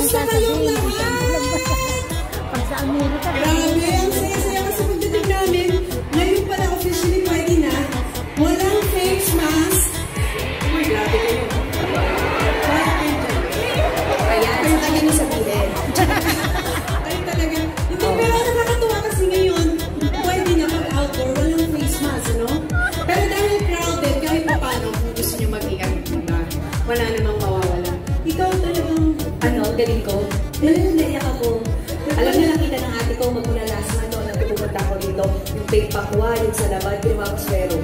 现在在录音。Pakwa, yung sa laban, ginawa ko swero.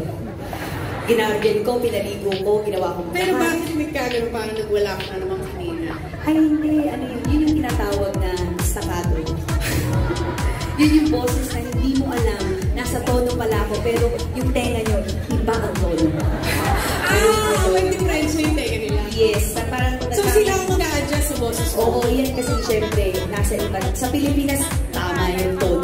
Ginardian ko, pinaligo ko, ginawa ko Pero bakit nagkagano parang nagwala ka na naman kanina? Ay, hindi. Ano yun? Yun yung tinatawag na staccato. yun yung boses na hindi mo alam. Nasa tono pala ako, pero yung tenga nyo, iba ang tono. Ah, may difference yung teka nila. Yes. na Parang, So sila ang mag-a-adjust sa boses mo? Oo, yan kasi syempre, nasa iba. Sa Pilipinas, tama yung tono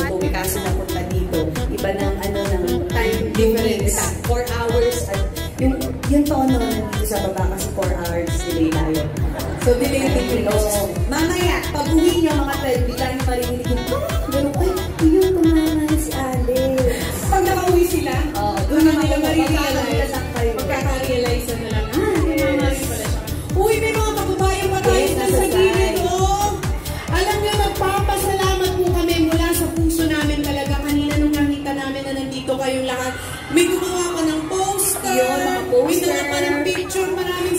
may gumawa ka ng poster. Yun, mga poster. May gumawa ka ng picture. Maraming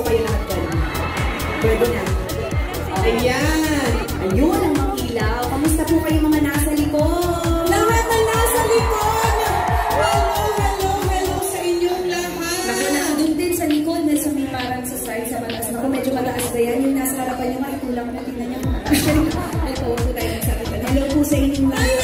ko kayo lahat dyan. Pwede na. Ayan. Ayun, ang mga ilaw. Kamusta po kayo mga nasa likod? Lahat na nasa likod! Hello, hello, hello sa inyong lahat! Naku, din sa likod, nasa may parang sa side, sa mataas. Naku, medyo mataas na yan. Yung nasa harapan niyo, maikulang na. Tingnan niyo. Ito, po tayo sa harapan. Hello po sa inyong lahat.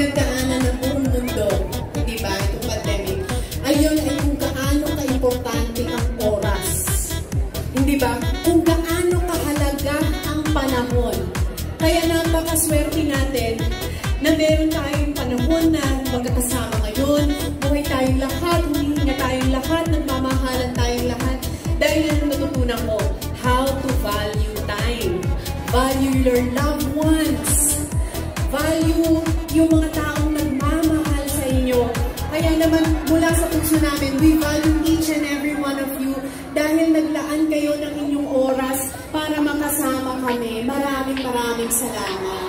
Pinagdaanan ng buong mundo, di ba, itong pandemic, ayun ay kung gaano ka-importante ang oras. Hindi ba? Kung gaano kahalaga ang panahon. Kaya napakaswerte natin na meron tayong panahon na magkakasama ngayon, buhay tayong lahat, humihinga tayong lahat, nagmamahalan tayong lahat. Dahil ano natutunan ko? How to value time. Value your loved ones. Value namin, we value each and every one of you dahil naglaan kayo ng inyong oras para makasama kami. Maraming maraming salamat.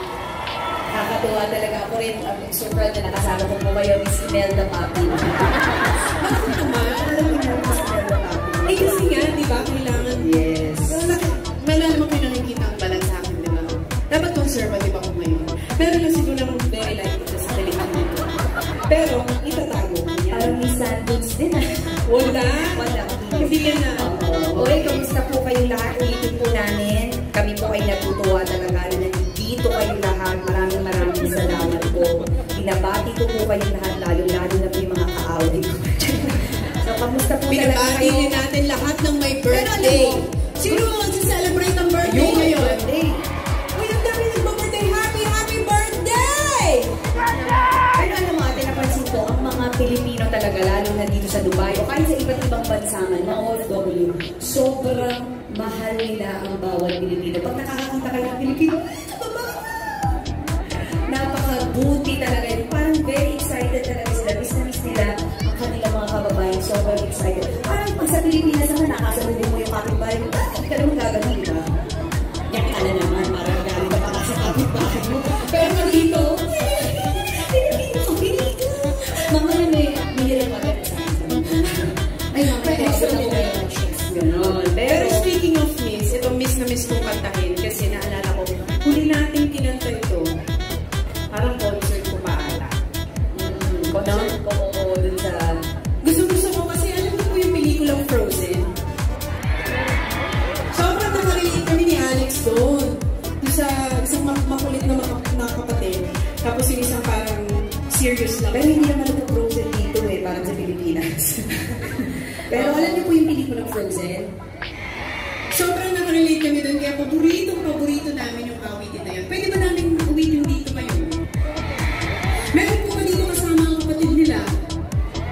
Nakakatuwa talaga ako rin. I'm so proud na nakasama ko po kayo, Miss Imelda Papi. Bakit naman? Alam mo na, Miss Imelda Papi. Eh kasi nga, di ba, kailangan... Yes. Wala naman kayo nakikita ang balat sa akin, di ba? Dapat conservative ako ngayon. Pero lang siguro naman very light sa kalimutan nito. Pero, ko. Parang may sandwich din ah. Wala. Wala. Hindi na. Okay, kamusta po kayong lahat? Ulitin po namin. Kami po ay natutuwa talaga na nandito kayong lahat. Maraming maraming salamat po. Binabati ko po kayong lahat, lalo-lalo na po yung mga ko. so, kamusta po talaga kayo? din natin lahat ng may Pero alam birthday. mo, Sino ang celebrate lalo na dito sa Dubai, o kahit sa iba't ibang bansa man, mga OFW, sobrang mahal nila ang bawat Pilipino. Pag nakakakita kayo ng Pilipino, napakabuti talaga. yun. Parang very excited talaga sila. Miss na miss nila ang kanilang mga kababayan. Sobrang excited. Parang pag sa Pilipinas naman, nakasalubin mo yung kapitbahay mo, Ay, mamaya, gusto ko kayo ng chicks. Ganon. Pero speaking of miss, ito miss na miss kong kantahin kasi naalala ko, huli natin kinanta ito. Parang concert ko pa ata. Mm, concert ko ko dun sa... Gusto gusto ko kasi alam niyo po yung pelikulang Frozen. Sobrang nakarelate kami ni Alex doon. Doon sa isang mak- makulit na, na kapatid. Tapos yung isang parang serious lang. Pero hindi naman ito frozen dito eh, parang sa Pilipinas. Pero alam niyo po yung pelikulang Frozen? Sobrang nakarelate kami doon, kaya paboritong paborito namin yung awitin na yan. Pwede ba namin uwitin dito ngayon? Meron po ba dito kasama ang kapatid nila?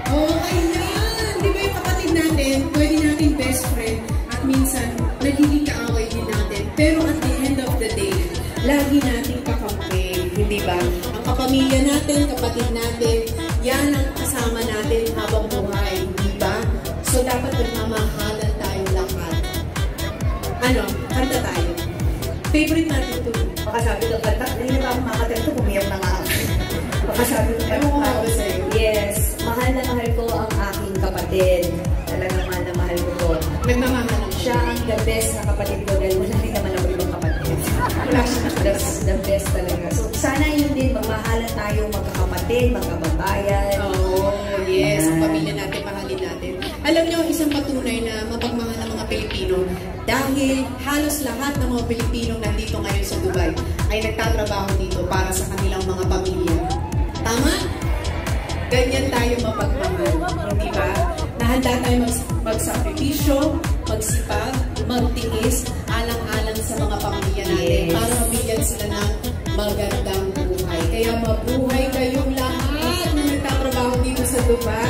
Oh, ayan! Di ba yung kapatid natin, pwede natin best friend at minsan nagiging kaaway din natin. Pero at the end of the day, lagi nating kakampi, hindi ba? Ang kapamilya natin, kapatid natin, yan ang kasama natin habang buhay? So dapat magmamahalan tayo lahat. Ano, kanta tayo. Favorite natin ito. Baka sabi ko, kanta, hindi na ba ako makatira ito, pumiyak na nga ako. Baka sabi ko, Ewan ko nga ba sa'yo? Yes, mahal na mahal ko ang aking kapatid. Talagang mahal na mahal ko po. Nagmamahalan Siya ang the best na kapatid ko dahil wala rin naman ako ibang kapatid. Wala siya the, the best talaga. So, sana yun din, magmahalan tayo magkakapatid, magkababayan. Oo, yes. Ang pamilya natin. Alam niyo, isang patunay na mapagmahal ng mga Pilipino dahil halos lahat ng mga Pilipinong nandito ngayon sa Dubai ay nagtatrabaho dito para sa kanilang mga pamilya. Tama? Ganyan tayo mapagmahal, hindi ba? Nahanda tayo mag- magsakripisyo, magsipag, magtiis, alang-alang sa mga pamilya natin Yes. para mabigyan sila ng magandang buhay. Kaya mabuhay kayong lahat na nagtatrabaho dito sa Dubai.